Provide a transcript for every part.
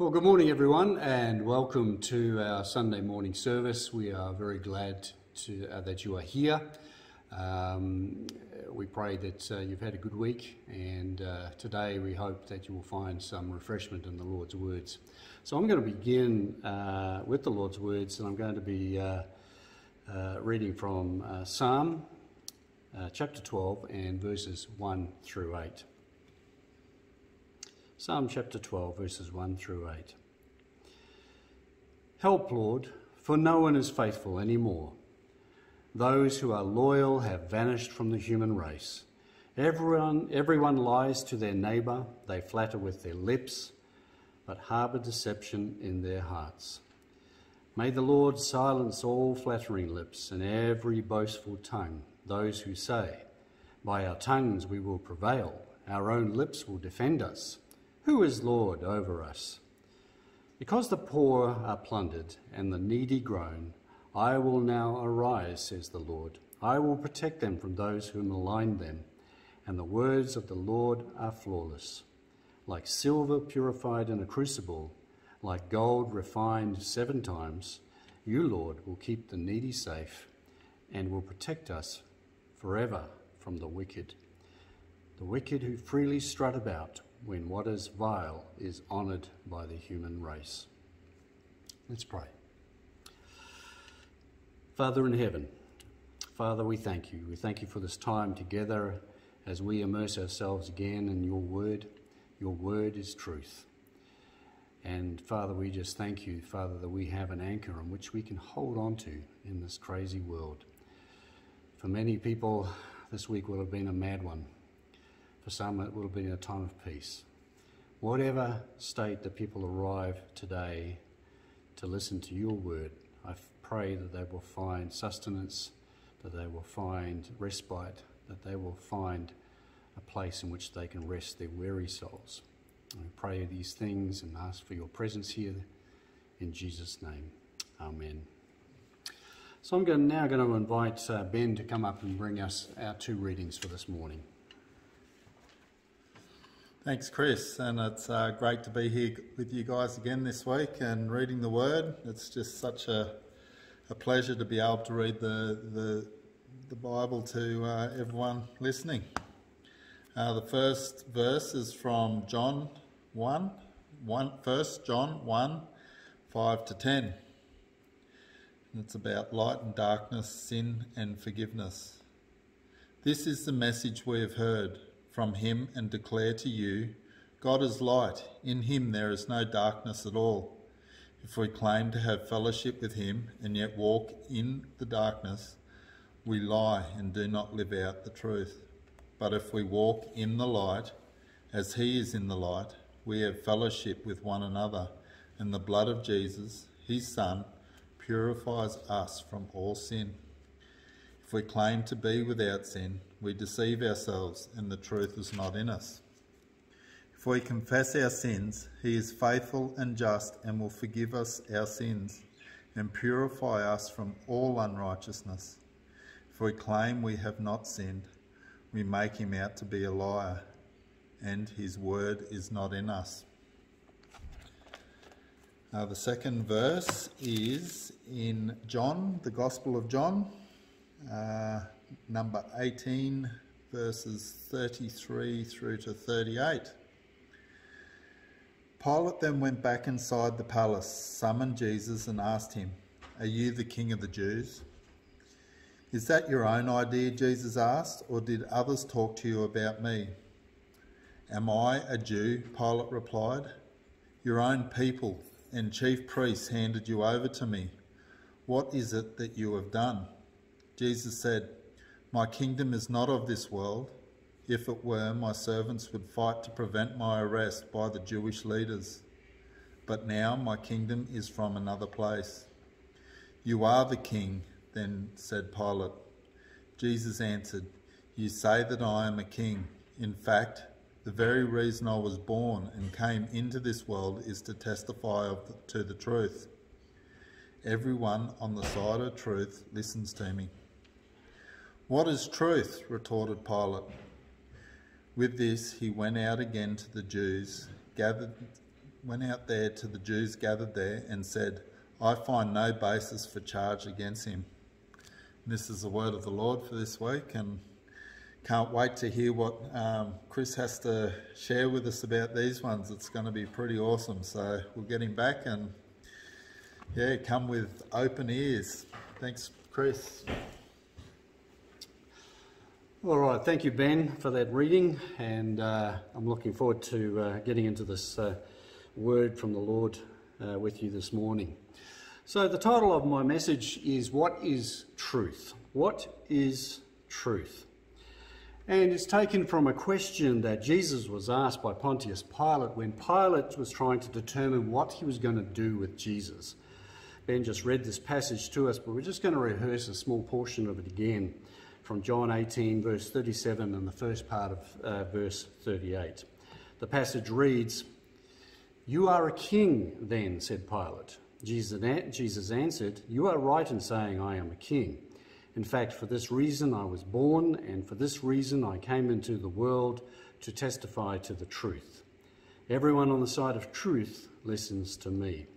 Well, good morning, everyone, and welcome to our Sunday morning service. We are very glad to, uh, that you are here. Um, we pray that uh, you've had a good week, and uh, today we hope that you will find some refreshment in the Lord's words. So, I'm going to begin uh, with the Lord's words, and I'm going to be uh, uh, reading from Psalm chapter 12 and verses 1 through 8. Psalm chapter 12, verses 1 through 8. Help, Lord, for no one is faithful anymore. Those who are loyal have vanished from the human race. Everyone, everyone lies to their neighbour, they flatter with their lips, but harbour deception in their hearts. May the Lord silence all flattering lips and every boastful tongue, those who say, By our tongues we will prevail, our own lips will defend us. Who is Lord over us? Because the poor are plundered and the needy groan, I will now arise, says the Lord. I will protect them from those who malign them, and the words of the Lord are flawless. Like silver purified in a crucible, like gold refined seven times, you, Lord, will keep the needy safe and will protect us forever from the wicked. The wicked who freely strut about when what is vile is honoured by the human race. Let's pray. Father in heaven, Father, we thank you. We thank you for this time together as we immerse ourselves again in your word. Your word is truth. And Father, we just thank you, Father, that we have an anchor on which we can hold on to in this crazy world. For many people, this week will have been a mad one. For some, it will have been a time of peace. Whatever state the people arrive today to listen to your word, I pray that they will find sustenance, that they will find respite, that they will find a place in which they can rest their weary souls. I pray these things and ask for your presence here in Jesus' name. Amen. So I'm going, now going to invite uh, Ben to come up and bring us our two readings for this morning. Thanks, Chris, and it's uh, great to be here with you guys again this week and reading the Word. It's just such a, a pleasure to be able to read the the, the Bible to uh, everyone listening. Uh, the first verse is from John 1, 1, 1 John 1, 5 to 10. And it's about light and darkness, sin and forgiveness. This is the message we have heard from him and declare to you God is light, in him there is no darkness at all. If we claim to have fellowship with him and yet walk in the darkness, we lie and do not live out the truth. But if we walk in the light, as he is in the light, we have fellowship with one another, and the blood of Jesus, his Son, purifies us from all sin. If we claim to be without sin, we deceive ourselves and the truth is not in us. If we confess our sins, he is faithful and just and will forgive us our sins and purify us from all unrighteousness. If we claim we have not sinned, we make him out to be a liar and his word is not in us. Now, the second verse is in John, the Gospel of John, uh, number 18, verses 33 through to 38. Pilate then went back inside the palace, summoned Jesus, and asked him, Are you the king of the Jews? Is that your own idea? Jesus asked, or did others talk to you about me? Am I a Jew? Pilate replied. Your own people and chief priests handed you over to me. What is it that you have done? Jesus said, my kingdom is not of this world. If it were, my servants would fight to prevent my arrest by the Jewish leaders. But now my kingdom is from another place. You are the king, then said Pilate. Jesus answered, You say that I am a king. In fact, the very reason I was born and came into this world is to testify the, to the truth. Everyone on the side of truth listens to me. What is truth? retorted Pilate. With this, he went out again to the Jews, gathered went out there to the Jews gathered there and said, I find no basis for charge against him. This is the word of the Lord for this week, and can't wait to hear what um, Chris has to share with us about these ones. It's going to be pretty awesome. So we'll get him back and, yeah, come with open ears. Thanks, Chris. All right, thank you, Ben, for that reading, and uh, I'm looking forward to uh, getting into this uh, word from the Lord uh, with you this morning. So, the title of my message is What is Truth? What is Truth? And it's taken from a question that Jesus was asked by Pontius Pilate when Pilate was trying to determine what he was going to do with Jesus. Ben just read this passage to us, but we're just going to rehearse a small portion of it again from John 18, verse 37, and the first part of uh, verse 38. The passage reads, You are a king, then, said Pilate. Jesus answered, You are right in saying I am a king. In fact, for this reason I was born, and for this reason I came into the world to testify to the truth. Everyone on the side of truth listens to me.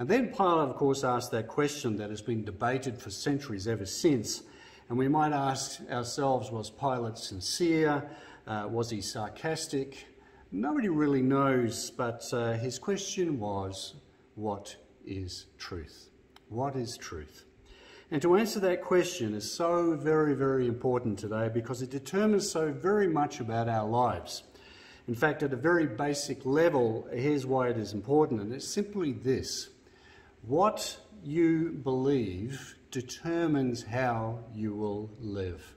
And then Pilate, of course, asked that question that has been debated for centuries ever since and we might ask ourselves was Pilate sincere? Uh, was he sarcastic? Nobody really knows, but uh, his question was what is truth? What is truth? And to answer that question is so very, very important today because it determines so very much about our lives. In fact, at a very basic level, here's why it is important, and it's simply this what you believe determines how you will live.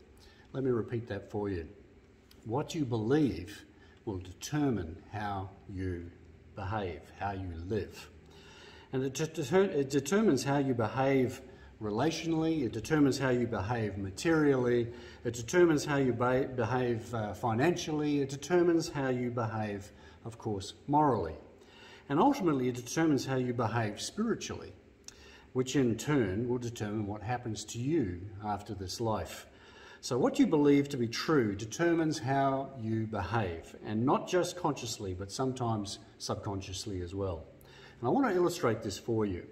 Let me repeat that for you. What you believe will determine how you behave, how you live. And it, it determines how you behave relationally, it determines how you behave materially, it determines how you be- behave uh, financially, it determines how you behave, of course, morally. And ultimately, it determines how you behave spiritually which in turn will determine what happens to you after this life. So, what you believe to be true determines how you behave, and not just consciously, but sometimes subconsciously as well. And I want to illustrate this for you.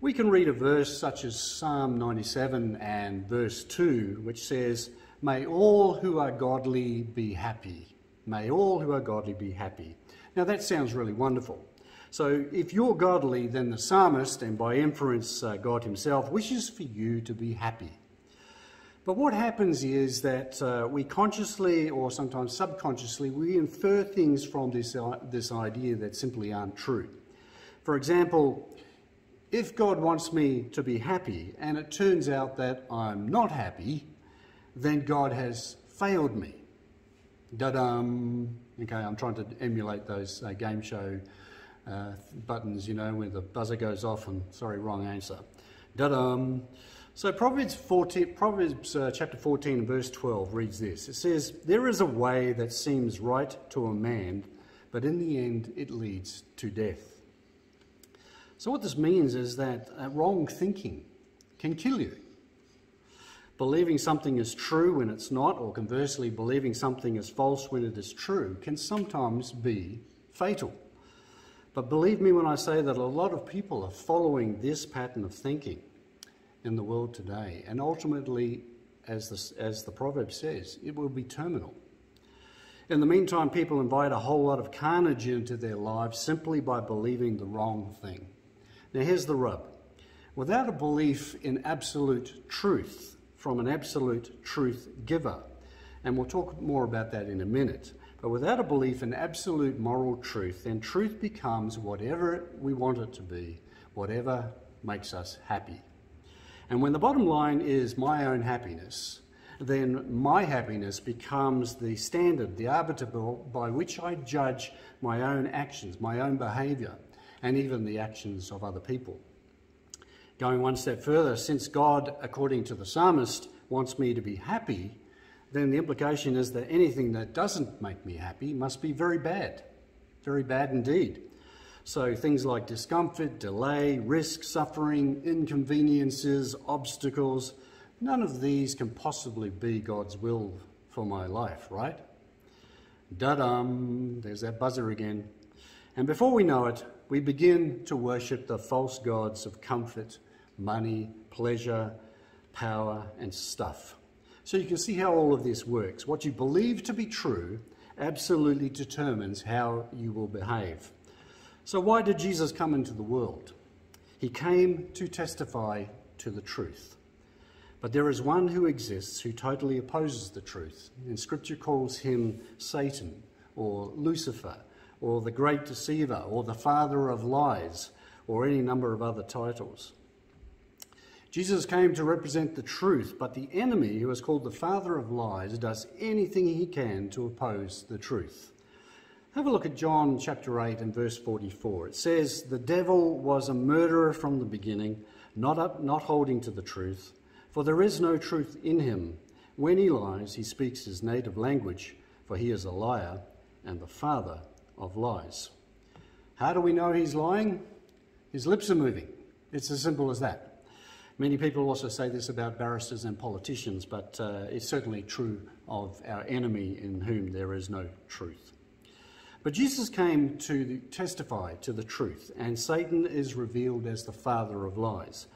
We can read a verse such as Psalm 97 and verse 2, which says, May all who are godly be happy. May all who are godly be happy. Now, that sounds really wonderful. So if you're godly, then the psalmist, and by inference, uh, God Himself, wishes for you to be happy. But what happens is that uh, we consciously or sometimes subconsciously we infer things from this, uh, this idea that simply aren't true. For example, if God wants me to be happy and it turns out that I'm not happy, then God has failed me. Da-dum. Okay, I'm trying to emulate those uh, game show uh, buttons, you know, where the buzzer goes off and, sorry, wrong answer. Da-dum. So Proverbs, 14, Proverbs uh, chapter 14 verse 12 reads this. It says, There is a way that seems right to a man, but in the end it leads to death. So what this means is that uh, wrong thinking can kill you. Believing something is true when it's not, or conversely, believing something is false when it is true, can sometimes be fatal. But believe me when I say that a lot of people are following this pattern of thinking in the world today. And ultimately, as the, as the proverb says, it will be terminal. In the meantime, people invite a whole lot of carnage into their lives simply by believing the wrong thing. Now, here's the rub without a belief in absolute truth from an absolute truth giver, and we'll talk more about that in a minute, but without a belief in absolute moral truth, then truth becomes whatever we want it to be, whatever makes us happy. And when the bottom line is my own happiness, then my happiness becomes the standard, the arbiter by which I judge my own actions, my own behaviour, and even the actions of other people. Going one step further, since God, according to the psalmist, wants me to be happy, then the implication is that anything that doesn't make me happy must be very bad, very bad indeed. So things like discomfort, delay, risk, suffering, inconveniences, obstacles, none of these can possibly be God's will for my life, right? Da-dum, there's that buzzer again. And before we know it, we begin to worship the false gods of comfort, money, pleasure, power, and stuff. So you can see how all of this works. What you believe to be true absolutely determines how you will behave. So, why did Jesus come into the world? He came to testify to the truth. But there is one who exists who totally opposes the truth, and Scripture calls him Satan or Lucifer or the great deceiver, or the father of lies, or any number of other titles. Jesus came to represent the truth, but the enemy, who is called the father of lies, does anything he can to oppose the truth. Have a look at John chapter 8 and verse 44. It says, The devil was a murderer from the beginning, not, up, not holding to the truth, for there is no truth in him. When he lies, he speaks his native language, for he is a liar and the father of lies. How do we know he's lying? His lips are moving. It's as simple as that. Many people also say this about barristers and politicians, but uh, it's certainly true of our enemy in whom there is no truth. But Jesus came to testify to the truth, and Satan is revealed as the father of lies.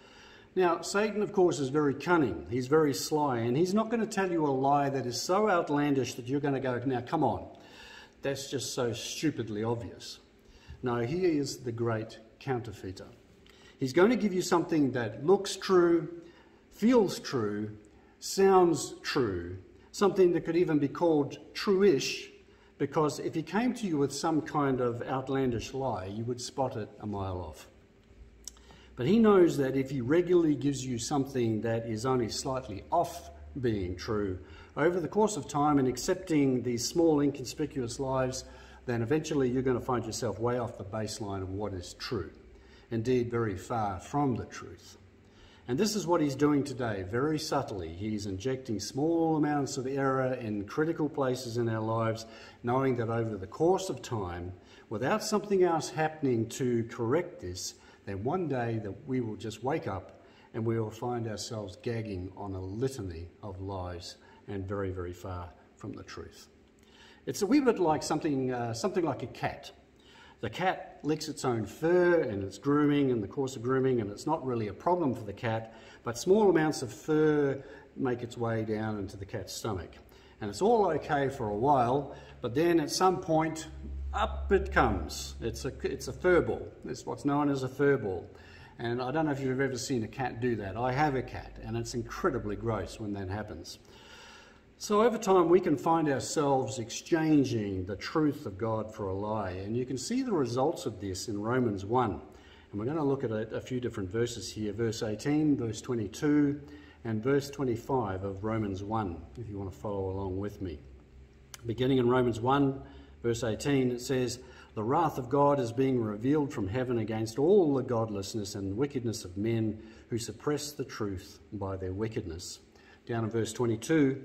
Now, Satan, of course, is very cunning. He's very sly, and he's not going to tell you a lie that is so outlandish that you're going to go, now, come on, that's just so stupidly obvious. No, he is the great counterfeiter. He's going to give you something that looks true, feels true, sounds true, something that could even be called true-ish, because if he came to you with some kind of outlandish lie, you would spot it a mile off. But he knows that if he regularly gives you something that is only slightly off being true, over the course of time and accepting these small inconspicuous lies, then eventually you're going to find yourself way off the baseline of what is true. Indeed, very far from the truth. And this is what he's doing today, very subtly. He's injecting small amounts of error in critical places in our lives, knowing that over the course of time, without something else happening to correct this, then one day that we will just wake up and we will find ourselves gagging on a litany of lies and very, very far from the truth. It's a wee bit like something, uh, something like a cat. The cat licks its own fur and it's grooming in the course of grooming, and it's not really a problem for the cat, but small amounts of fur make its way down into the cat's stomach. And it's all okay for a while, but then at some point, up it comes. It's a, it's a fur ball. It's what's known as a fur ball. And I don't know if you've ever seen a cat do that. I have a cat, and it's incredibly gross when that happens. So over time, we can find ourselves exchanging the truth of God for a lie. And you can see the results of this in Romans 1. And we're going to look at a, a, few different verses here verse 18, verse 22, and verse 25 of Romans 1, if you want to follow along with me. Beginning in Romans 1, verse 18, it says, The wrath of God is being revealed from heaven against all the godlessness and wickedness of men who suppress the truth by their wickedness. Down in verse 22,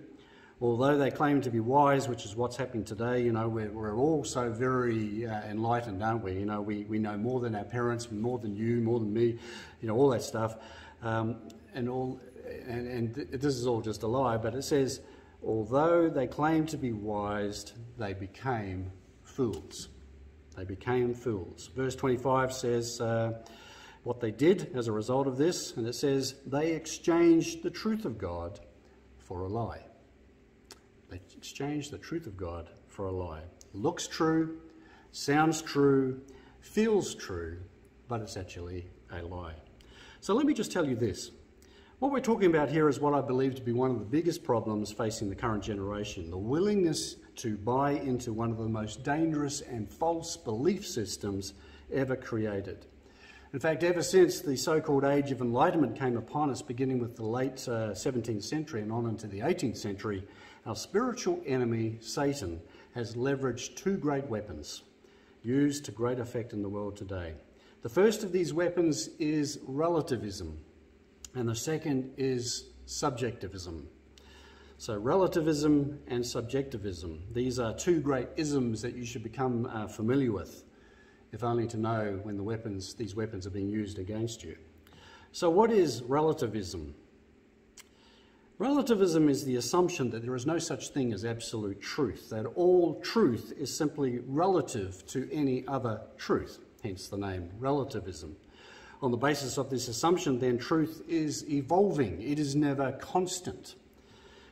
although they claim to be wise, which is what's happening today, you know, we're, we're all so very uh, enlightened, aren't we? You know, we, we know more than our parents, more than you, more than me, you know, all that stuff. Um, and, all, and, and this is all just a lie, but it says, although they claim to be wise, they became fools. They became fools. Verse 25 says uh, what they did as a result of this, and it says, they exchanged the truth of God for a lie. They exchange the truth of God for a lie. Looks true, sounds true, feels true, but it's actually a lie. So let me just tell you this. What we're talking about here is what I believe to be one of the biggest problems facing the current generation the willingness to buy into one of the most dangerous and false belief systems ever created. In fact, ever since the so called Age of Enlightenment came upon us, beginning with the late uh, 17th century and on into the 18th century, our spiritual enemy, Satan, has leveraged two great weapons used to great effect in the world today. The first of these weapons is relativism, and the second is subjectivism. So, relativism and subjectivism, these are two great isms that you should become uh, familiar with, if only to know when the weapons, these weapons are being used against you. So, what is relativism? Relativism is the assumption that there is no such thing as absolute truth, that all truth is simply relative to any other truth, hence the name relativism. On the basis of this assumption, then, truth is evolving, it is never constant.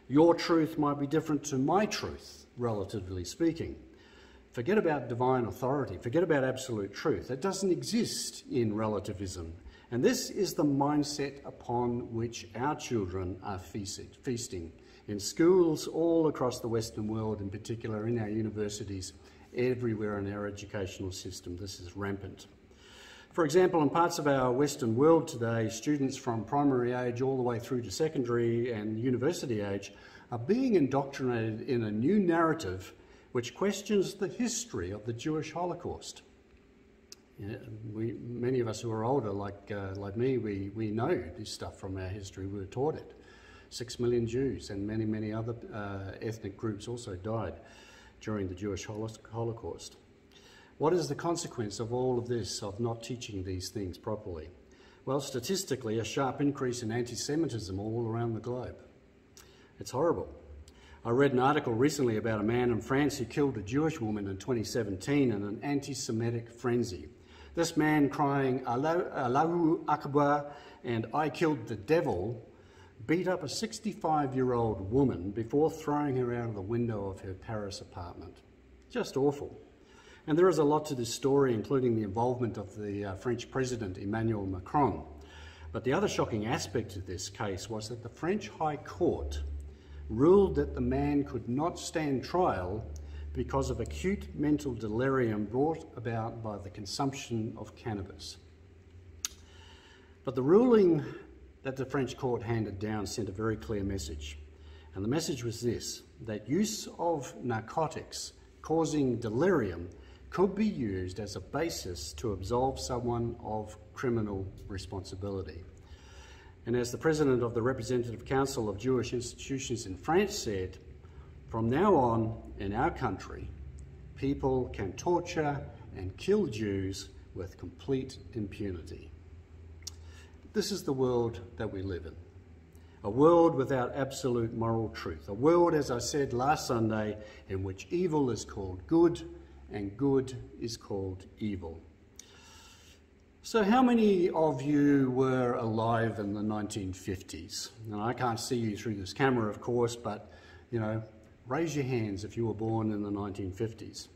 Your truth might be different to my truth, relatively speaking. Forget about divine authority, forget about absolute truth. It doesn't exist in relativism. And this is the mindset upon which our children are feasting in schools all across the Western world, in particular in our universities, everywhere in our educational system. This is rampant. For example, in parts of our Western world today, students from primary age all the way through to secondary and university age are being indoctrinated in a new narrative which questions the history of the Jewish Holocaust. We, many of us who are older, like, uh, like me, we, we know this stuff from our history. We were taught it. Six million Jews and many, many other uh, ethnic groups also died during the Jewish Holocaust. What is the consequence of all of this, of not teaching these things properly? Well, statistically, a sharp increase in anti Semitism all around the globe. It's horrible. I read an article recently about a man in France who killed a Jewish woman in 2017 in an anti Semitic frenzy. This man crying, Allahu Akbar, and I killed the devil, beat up a 65 year old woman before throwing her out of the window of her Paris apartment. Just awful. And there is a lot to this story, including the involvement of the uh, French President Emmanuel Macron. But the other shocking aspect of this case was that the French High Court ruled that the man could not stand trial because of acute mental delirium brought about by the consumption of cannabis. But the ruling that the French court handed down sent a very clear message. And the message was this that use of narcotics causing delirium could be used as a basis to absolve someone of criminal responsibility. And as the president of the Representative Council of Jewish Institutions in France said, from now on, in our country, people can torture and kill Jews with complete impunity. This is the world that we live in. A world without absolute moral truth. A world, as I said last Sunday, in which evil is called good and good is called evil. So, how many of you were alive in the 1950s? And I can't see you through this camera, of course, but you know, Raise your hands if you were born in the 1950s.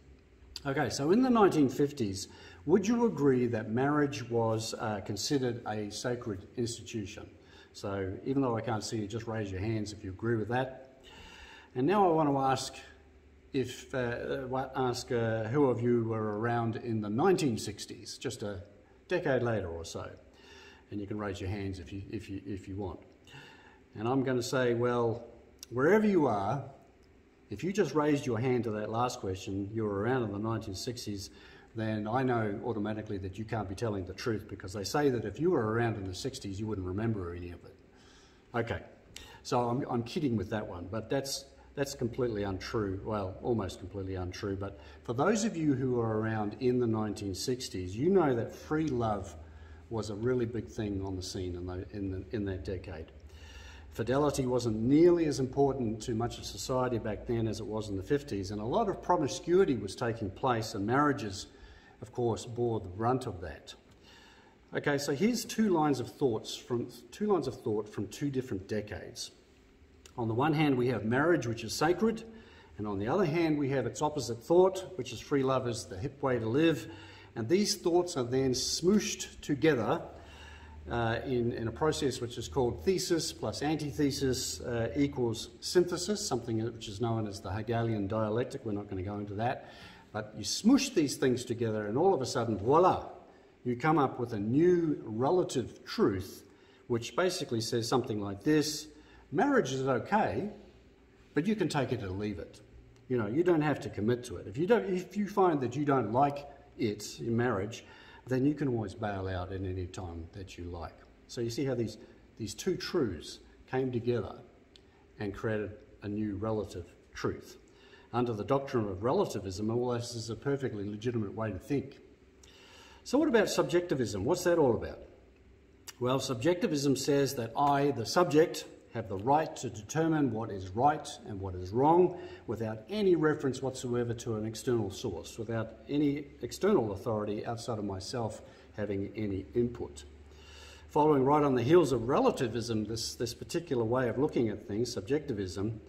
Okay, so in the 1950s, would you agree that marriage was uh, considered a sacred institution? So even though I can't see you, just raise your hands if you agree with that. And now I want to ask if uh, uh ask uh, who of you were around in the 1960s, just a decade later or so. And you can raise your hands if you, if you, if you want. And I'm going to say, well, wherever you are, if you just raised your hand to that last question, you were around in the 1960s, then I know automatically that you can't be telling the truth because they say that if you were around in the 60s, you wouldn't remember any of it. Okay, so I'm, I'm kidding with that one, but that's, that's completely untrue. Well, almost completely untrue. But for those of you who are around in the 1960s, you know that free love was a really big thing on the scene in, the, in, the, in that decade. Fidelity wasn't nearly as important to much of society back then as it was in the 50s, and a lot of promiscuity was taking place, and marriages, of course, bore the brunt of that. Okay, so here's two lines of thoughts from two lines of thought from two different decades. On the one hand, we have marriage, which is sacred, and on the other hand, we have its opposite thought, which is free love is the hip way to live. And these thoughts are then smooshed together uh, in, in, a process which is called thesis plus antithesis uh, equals synthesis, something which is known as the Hegelian dialectic. We're not going to go into that. But you smush these things together, and all of a sudden, voila, you come up with a new relative truth, which basically says something like this Marriage is okay, but you can take it or leave it. You know, you don't have to commit to it. If you, don't, if you find that you don't like it in marriage, then you can always bail out at any time that you like. So you see how these, these two truths came together and created a new relative truth. Under the doctrine of relativism, all this is a perfectly legitimate way to think. So what about subjectivism? What's that all about? Well, subjectivism says that I, the subject, have the right to determine what is right and what is wrong without any reference whatsoever to an external source, without any external authority outside of myself having any input. Following right on the heels of relativism, this, this particular way of looking at things, subjectivism,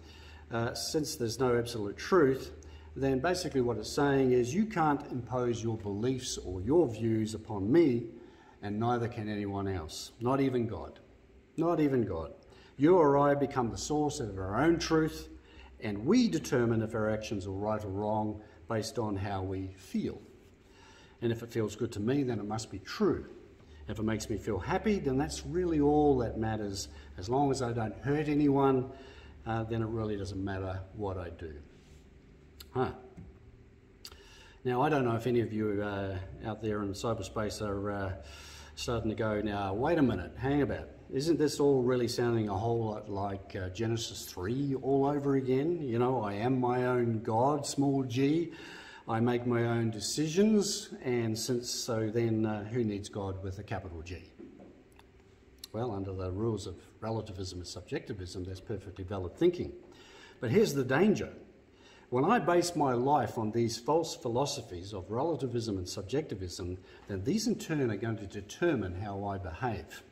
uh, since there's no absolute truth, then basically what it's saying is you can't impose your beliefs or your views upon me, and neither can anyone else, not even God. Not even God. You or I become the source of our own truth, and we determine if our actions are right or wrong based on how we feel. And if it feels good to me, then it must be true. If it makes me feel happy, then that's really all that matters. As long as I don't hurt anyone, uh, then it really doesn't matter what I do. Huh. Now, I don't know if any of you uh, out there in cyberspace are uh, starting to go, now, wait a minute, hang about. Isn't this all really sounding a whole lot like uh, Genesis 3 all over again? You know, I am my own God, small g. I make my own decisions, and since so, then uh, who needs God with a capital G? Well, under the rules of relativism and subjectivism, that's perfectly valid thinking. But here's the danger when I base my life on these false philosophies of relativism and subjectivism, then these in turn are going to determine how I behave.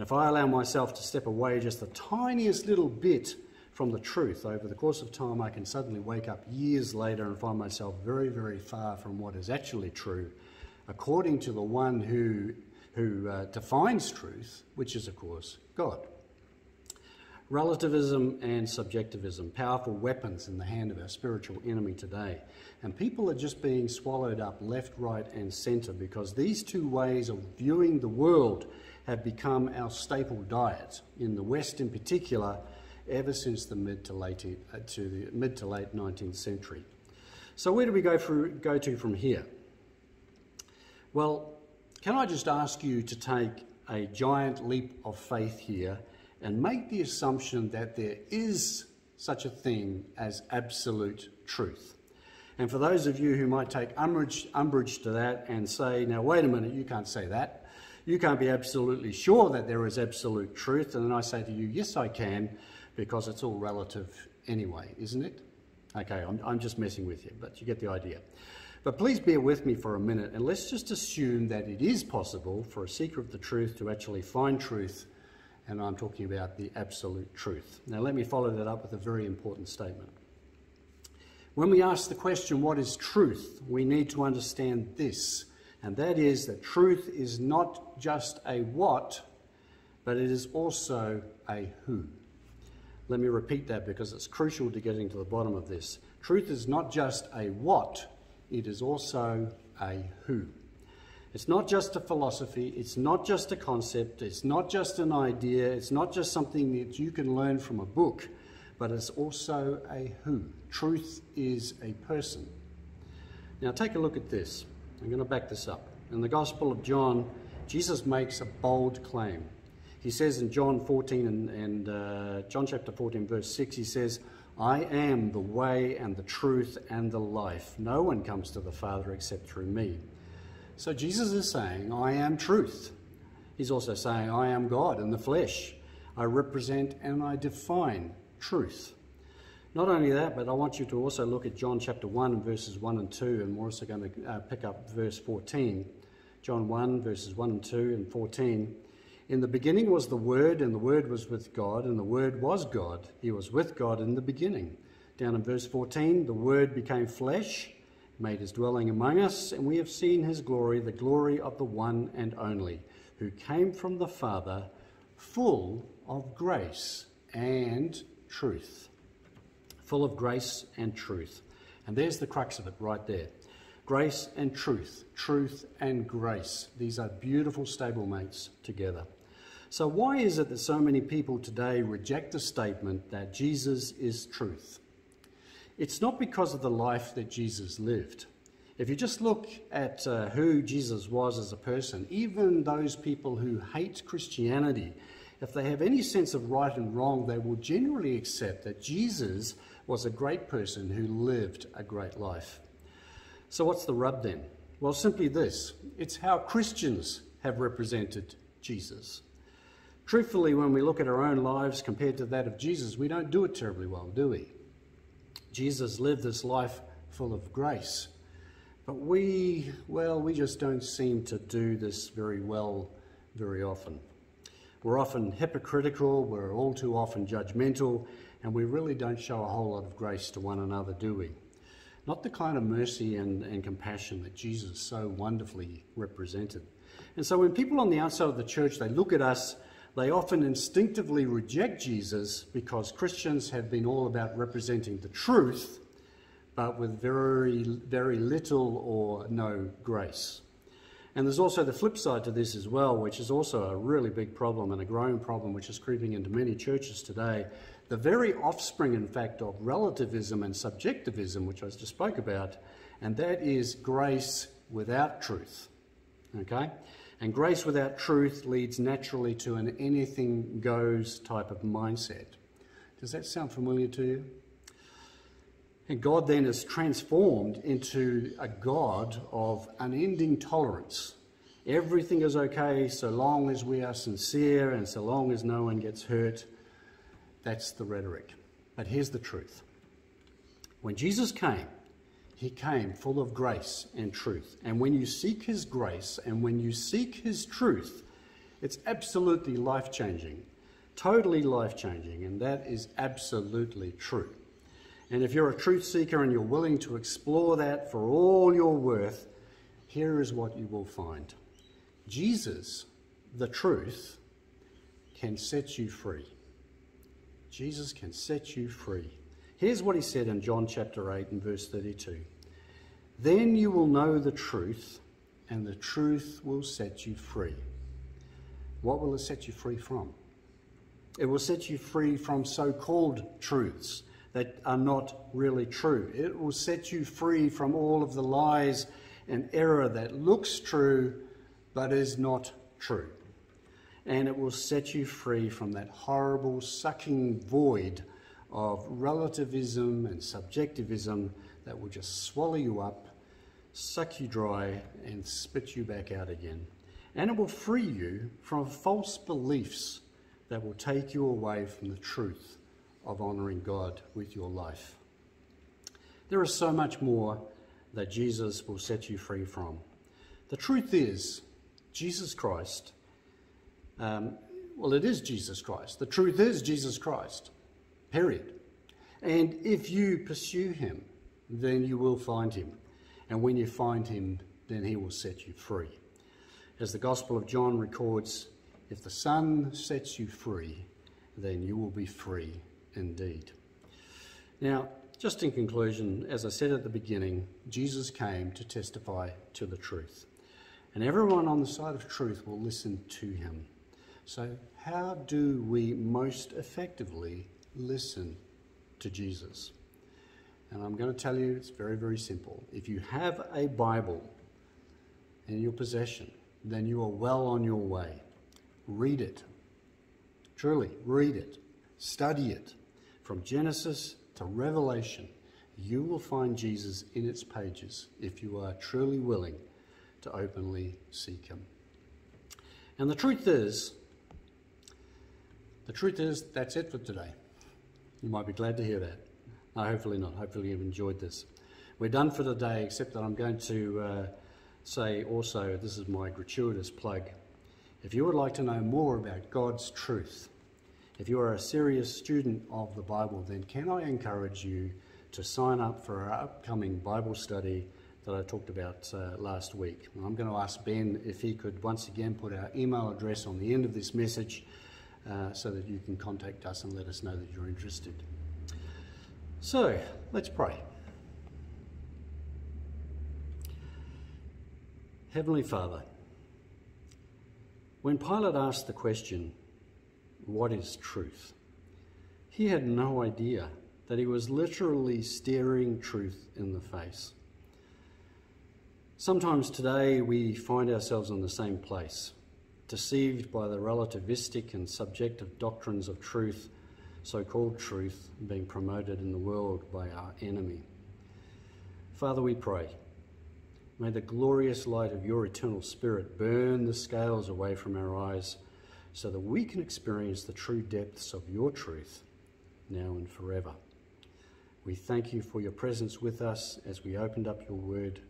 And if I allow myself to step away just the tiniest little bit from the truth over the course of time, I can suddenly wake up years later and find myself very, very far from what is actually true, according to the one who, who uh, defines truth, which is, of course, God. Relativism and subjectivism, powerful weapons in the hand of our spiritual enemy today. And people are just being swallowed up left, right, and centre because these two ways of viewing the world have become our staple diet, in the West in particular, ever since the mid to late, uh, to the mid to late 19th century. So, where do we go, through, go to from here? Well, can I just ask you to take a giant leap of faith here and make the assumption that there is such a thing as absolute truth. And for those of you who might take umbrage, umbrage to that and say, now, wait a minute, you can't say that. You can't be absolutely sure that there is absolute truth. And then I say to you, yes, I can, because it's all relative anyway, isn't it? Okay, I'm, I'm just messing with you, but you get the idea. But please bear with me for a minute and let's just assume that it is possible for a seeker of the truth to actually find truth and I'm talking about the absolute truth. Now, let me follow that up with a very important statement. When we ask the question, what is truth, we need to understand this, and that is that truth is not just a what, but it is also a who. Let me repeat that because it's crucial to getting to the bottom of this. Truth is not just a what, it is also a who. It's not just a philosophy, it's not just a concept, it's not just an idea, it's not just something that you can learn from a book, but it's also a who. Truth is a person. Now take a look at this. I'm going to back this up. In the Gospel of John, Jesus makes a bold claim. He says in John 14 and, and uh, John chapter 14, verse 6, he says, I am the way and the truth and the life. No one comes to the Father except through me. So Jesus is saying, I am truth. He's also saying, I am God in the flesh. I represent and I define truth. Not only that, but I want you to also look at John chapter 1, verses 1 and 2, and we're also going to uh, pick up verse 14. John 1, verses 1 and 2 and 14. In the beginning was the Word, and the Word was with God, and the Word was God. He was with God in the beginning. Down in verse 14, the Word became flesh made his dwelling among us, and we have seen his glory, the glory of the one and only, who came from the Father, full of grace and truth. Full of grace and truth. And there's the crux of it right there. Grace and truth, truth and grace. These are beautiful stablemates together. So, why is it that so many people today reject the statement that Jesus is truth? It's not because of the life that Jesus lived. If you just look at uh, who Jesus was as a person, even those people who hate Christianity, if they have any sense of right and wrong, they will generally accept that Jesus was a great person who lived a great life. So, what's the rub then? Well, simply this it's how Christians have represented Jesus. Truthfully, when we look at our own lives compared to that of Jesus, we don't do it terribly well, do we? Jesus lived this life full of grace. But we, well, we just don't seem to do this very well very often. We're often hypocritical, we're all too often judgmental, and we really don't show a whole lot of grace to one another, do we? Not the kind of mercy and, and compassion that Jesus so wonderfully represented. And so when people on the outside of the church, they look at us, they often instinctively reject Jesus because Christians have been all about representing the truth, but with very, very little or no grace. And there's also the flip side to this as well, which is also a really big problem and a growing problem which is creeping into many churches today. The very offspring, in fact, of relativism and subjectivism, which I just spoke about, and that is grace without truth. Okay? And grace without truth leads naturally to an anything goes type of mindset. Does that sound familiar to you? And God then is transformed into a God of unending tolerance. Everything is okay so long as we are sincere and so long as no one gets hurt. That's the rhetoric. But here's the truth. When Jesus came, he came full of grace and truth. And when you seek His grace and when you seek His truth, it's absolutely life changing, totally life changing, and that is absolutely true. And if you're a truth seeker and you're willing to explore that for all your worth, here is what you will find Jesus, the truth, can set you free. Jesus can set you free. Here's what he said in John chapter 8 and verse 32 Then you will know the truth, and the truth will set you free. What will it set you free from? It will set you free from so called truths that are not really true. It will set you free from all of the lies and error that looks true but is not true. And it will set you free from that horrible sucking void of relativism and subjectivism that will just swallow you up, suck you dry, and spit you back out again. And it will free you from false beliefs that will take you away from the truth of honouring God with your life. There is so much more that Jesus will set you free from. The truth is, Jesus Christ, um, well, it is Jesus Christ. The truth is Jesus Christ. Period. And if you pursue him, then you will find him. And when you find him, then he will set you free. As the Gospel of John records, if the Son sets you free, then you will be free indeed. Now, just in conclusion, as I said at the beginning, Jesus came to testify to the truth. And everyone on the side of truth will listen to him. So, how do we most effectively listen to Jesus. And I'm going to tell you it's very, very simple. If you have a Bible in your possession, then you are well on your way. Read it. Truly, read it. Study it. From Genesis to Revelation, you will find Jesus in its pages if you are truly willing to openly seek him. And the truth is, the truth is, that's it for today. You might be glad to hear that. No, hopefully not. Hopefully you've enjoyed this. We're done for the day, except that I'm going to uh, say also this is my gratuitous plug. If you would like to know more about God's truth, if you are a serious student of the Bible, then can I encourage you to sign up for our upcoming Bible study that I talked about uh, last week? And I'm going to ask Ben if he could once again put our email address on the end of this message uh, so that you can contact us and let us know that you're interested. So, let's pray. Heavenly Father, when Pilate asked the question, What is truth? he had no idea that he was literally staring truth in the face. Sometimes today we find ourselves in the same place deceived by the relativistic and subjective doctrines of truth, so called truth, being promoted in the world by our enemy. Father, we pray. May the glorious light of your eternal Spirit burn the scales away from our eyes so that we can experience the true depths of your truth now and forever. We thank you for your presence with us as we opened up your word.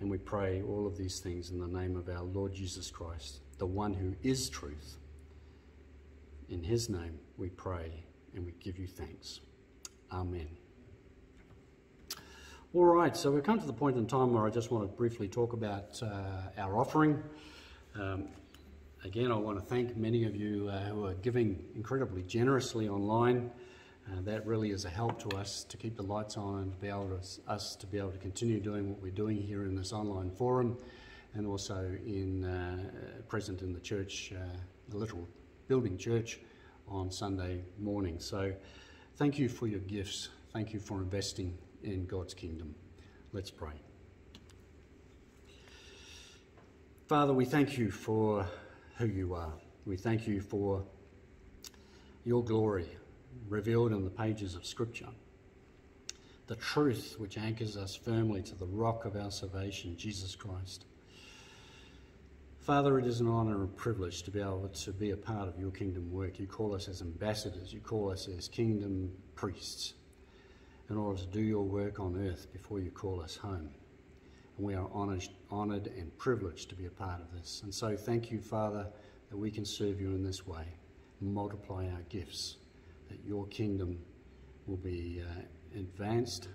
And we pray all of these things in the name of our Lord Jesus Christ, the one who is truth. In his name we pray and we give you thanks. Amen. All right, so we've come to the point in time where I just want to briefly talk about uh, our offering. Um, again, I want to thank many of you uh, who are giving incredibly generously online. Uh, that really is a help to us to keep the lights on and to be able to, us to be able to continue doing what we're doing here in this online forum and also in uh, present in the church, uh, the little building church on Sunday morning. So thank you for your gifts. Thank you for investing in God's kingdom. Let's pray. Father, we thank you for who you are. We thank you for your glory revealed in the pages of Scripture. The truth which anchors us firmly to the rock of our salvation, Jesus Christ. Father, it is an honour and privilege to be able to be a part of your kingdom work. You call us as ambassadors, you call us as kingdom priests in order to do your work on earth before you call us home. And we are honoured, honoured and privileged to be a part of this. And so thank you, Father, that we can serve you in this way, multiply our gifts that your kingdom will be uh, advanced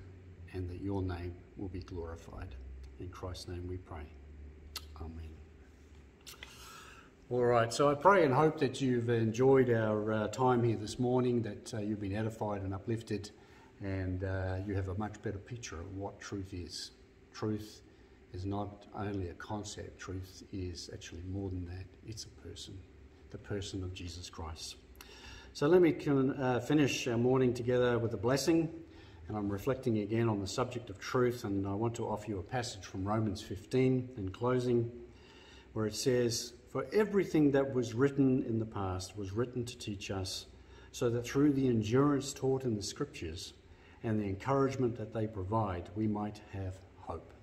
and that your name will be glorified. In Christ's name we pray. Amen. All right, so I pray and hope that you've enjoyed our uh, time here this morning, that uh, you've been edified and uplifted, and uh, you have a much better picture of what truth is. Truth is not only a concept, truth is actually more than that. It's a person, the person of Jesus Christ. So let me uh, finish our morning together with a blessing. And I'm reflecting again on the subject of truth. And I want to offer you a passage from Romans 15 in closing, where it says, For everything that was written in the past was written to teach us, so that through the endurance taught in the scriptures and the encouragement that they provide, we might have hope.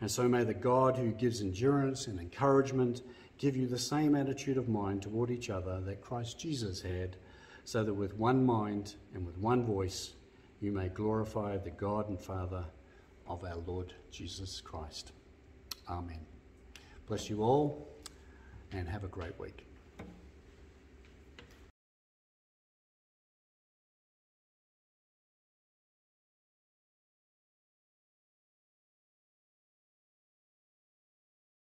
And so may the God who gives endurance and encouragement give you the same attitude of mind toward each other that Christ Jesus had, so that with one mind and with one voice you may glorify the God and Father of our Lord Jesus Christ. Amen. Bless you all and have a great week.